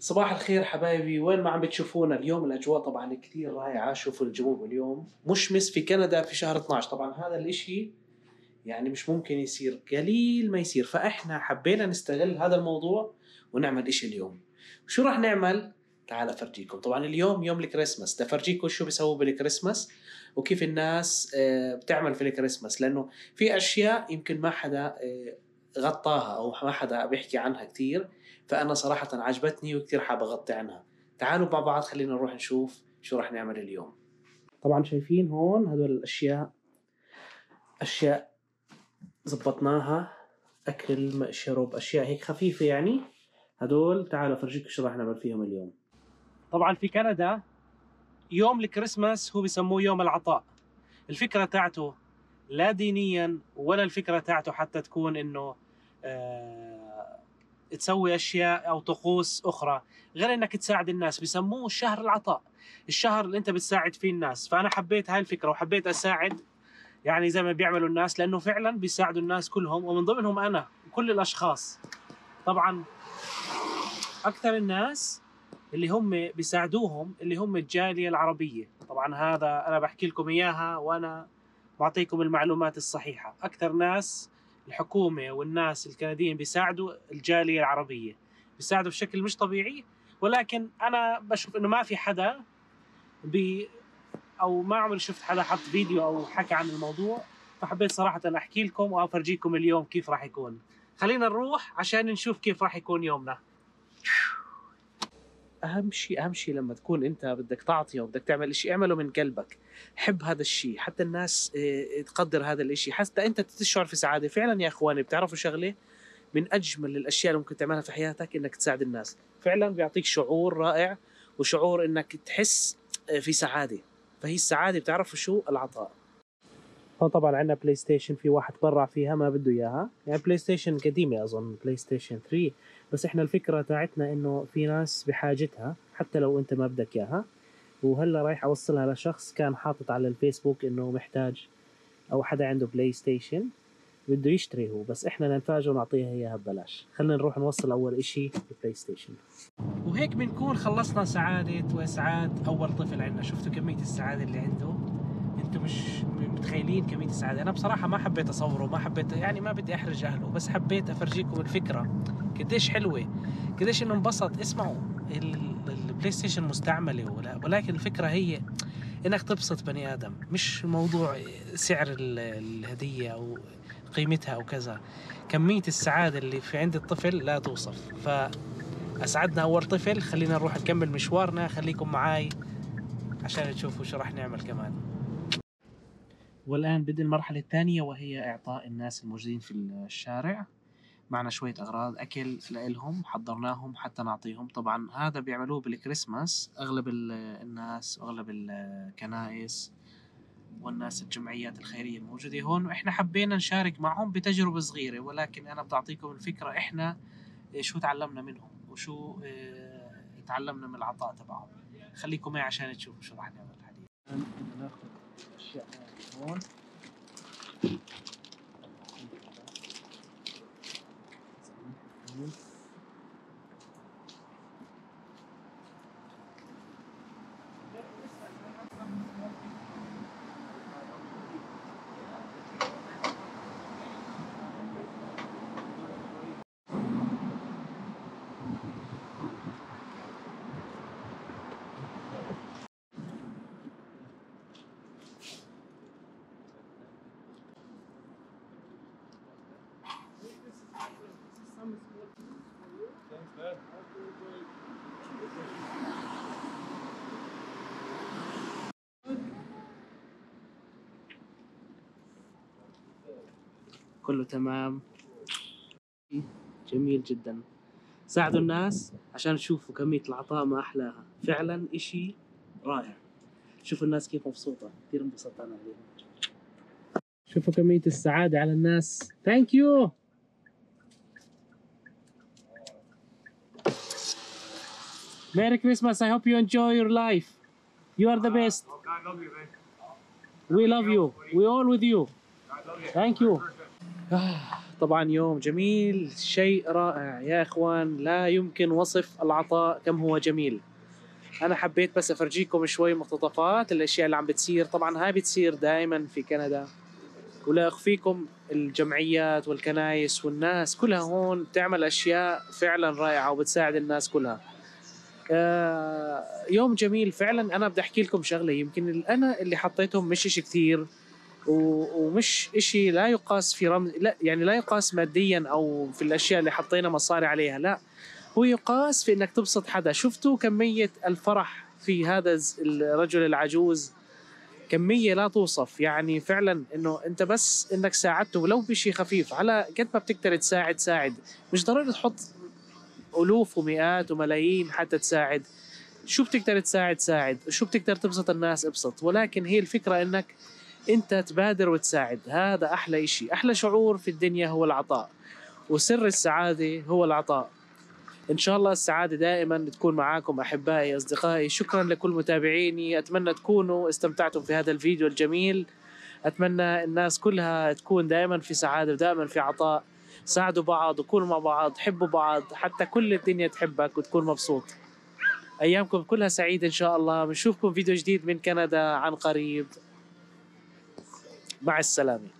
صباح الخير حبايبي وين ما عم بتشوفونا اليوم؟ الأجواء طبعا كثير رائعة شوفوا الجو اليوم. مشمس في كندا في شهر 12 طبعا هذا الإشي يعني مش ممكن يصير قليل ما يصير. فإحنا حبينا نستغل هذا الموضوع ونعمل إشي اليوم. شو راح نعمل؟ تعال أفرجيكم. طبعا اليوم يوم الكريسماس. بدي افرجيكم شو بيسووا بالكريسماس وكيف الناس آه، بتعمل في الكريسماس. لأنه في أشياء يمكن ما حدا آه، غطاها أو ما حدا بيحكي عنها كثير فأنا صراحة عجبتني وكثير حاب أغطي عنها. تعالوا مع بعض خلينا نروح نشوف شو راح نعمل اليوم. طبعا شايفين هون هدول الأشياء أشياء زبطناها أكل شرب أشياء هيك خفيفة يعني. هدول تعالوا افرجيكم شو راح نعمل فيهم اليوم. طبعا في كندا يوم الكريسماس هو بسموه يوم العطاء. الفكرة تاعته لا دينيا ولا الفكرة تاعته حتى تكون إنه آه تسوي أشياء أو طقوس أخرى غير إنك تساعد الناس بسموه شهر العطاء. الشهر اللي أنت بتساعد فيه الناس. فأنا حبيت هاي الفكرة وحبيت أساعد يعني زي ما بيعملوا الناس لأنه فعلا بيساعدوا الناس كلهم ومن ضمنهم أنا وكل الأشخاص. طبعا أكثر الناس اللي هم بيساعدوهم اللي هم الجالية العربية. طبعا هذا أنا بحكي لكم إياها وأنا بعطيكم المعلومات الصحيحة. أكثر ناس الحكومة والناس الكنديين بيساعدوا الجالية العربية. بيساعدوا بشكل مش طبيعي ولكن أنا بشوف إنه ما في حدا بي أو ما عمري شفت حدا حط فيديو أو حكى عن الموضوع. فحبيت صراحة أحكي لكم وأفرجيكم اليوم كيف راح يكون. خلينا نروح عشان نشوف كيف راح يكون يومنا. أهم شيء أهم شيء لما تكون أنت بدك تعطي أو بدك تعمل شيء اعمله من قلبك. حب هذا الشيء حتى الناس آه، تقدر هذا الشيء حتى أنت تشعر في سعادة. فعلا يا إخواني بتعرفوا شغلة؟ من أجمل الأشياء اللي ممكن تعملها في حياتك إنك تساعد الناس. فعلا بيعطيك شعور رائع وشعور إنك تحس آه، في سعادة. فهي السعادة بتعرفوا شو؟ العطاء. فطبعا عندنا PlayStation في واحد تبرع فيها ما بده إياها. يعني PlayStation قديمة أظن PlayStation 3 بس إحنا الفكرة تاعتنا إنه في ناس بحاجتها حتى لو أنت ما بدك إياها. وهلا رايح أوصلها لشخص كان حاطط على الفيسبوك إنه محتاج أو حدا عنده PlayStation بده يشتري هو. بس إحنا ننفاجئ ونعطيها اياها ببلاش خلينا نروح نوصل أول إشي ال PlayStation وهيك بنكون خلصنا سعادة واسعاد أول طفل عندنا. شفتوا كمية السعادة اللي عنده؟ أنتم مش متخيلين كمية السعادة. أنا بصراحة ما حبيت أصوره ما حبيت يعني ما بدي أحرج أهله بس حبيت أفرجيكم الفكرة. قديش حلوة قديش إنه انبسط. اسمعوا ال- ال PlayStation مستعملة ولا- ولكن الفكرة هي إنك تبسط بني آدم مش موضوع سعر ال- الهدية أو قيمتها أو كذا. كمية السعادة اللي في عند الطفل لا توصف. فأسعدنا أول طفل خلينا نروح نكمل مشوارنا. خليكم معاي عشان تشوفوا شو راح نعمل كمان. والآن بدي المرحلة الثانية وهي إعطاء الناس الموجودين في الشارع. معنا شوية أغراض. أكل لإلهم حضرناهم حتى نعطيهم. طبعا هذا بيعملوه بالكريسماس. أغلب ال- الناس وأغلب الكنائس والناس الجمعيات الخيرية الموجودة هون. وإحنا حبينا نشارك معهم بتجربة صغيرة ولكن أنا بدي أعطيكم الفكرة إحنا إيه، شو تعلمنا منهم وشو آه، تعلمنا من العطاء تبعهم. خليكم معي عشان تشوفوا شو راح نعمل حديث ناخذ أشياء هون. كله تمام جميل جدا ساعدوا الناس عشان تشوفوا كمية العطاء ما أحلاها فعلا إشي رائع شوفوا الناس كيف مبسوطة كثير انبسطت أنا عليهم شوفوا كمية السعادة على الناس ثانك يو Merry Christmas. I hope you enjoy your life. You are the best. God love you, man. We love you. We all with you. Thank you. Ah, طبعا يوم جميل شيء رائع. يا إخوان لا يمكن وصف العطاء كم هو جميل. أنا حبيت بس أفرجيكم شوي مقتطفات الأشياء اللي عم بتصير. طبعا هاي بتصير دائما في كندا. ولا أخفيكم الجمعيات والكنايس والناس كلها هون بتعمل أشياء فعلا رائعة وبتساعد الناس كلها. آه، يوم جميل. فعلا أنا بدي أحكي لكم شغلة. يمكن أنا اللي حطيتهم مش كثير ومش إشي لا يقاس في رمز لا يعني لا يقاس ماديا أو في الأشياء اللي حطينا مصاري عليها لا. هو يقاس في إنك تبسط حدا. شفتوا كمية الفرح في هذا الرجل العجوز؟ كمية لا توصف. يعني فعلا إنه أنت بس إنك ساعدته ولو بشيء خفيف على قد ما بتقدر تساعد ساعد. مش ضروري تحط ألوف ومئات وملايين حتى تساعد. شو بتقدر تساعد؟ ساعد. شو بتقدر تبسط الناس؟ ابسط. ولكن هي الفكرة إنك أنت تبادر وتساعد. هذا أحلى إشي. أحلى شعور في الدنيا هو العطاء وسر السعادة هو العطاء. إن شاء الله السعادة دائما تكون معاكم أحبائي أصدقائي. شكرا لكل متابعيني. أتمنى تكونوا استمتعتم في هذا الفيديو الجميل. أتمنى الناس كلها تكون دائما في سعادة ودائما في عطاء. ساعدوا بعض وكونوا مع بعض حبوا بعض. حتى كل الدنيا تحبك وتكون مبسوط. أيامكم كلها سعيدة إن شاء الله. بنشوفكم فيديو جديد من كندا عن قريب. مع السلامة.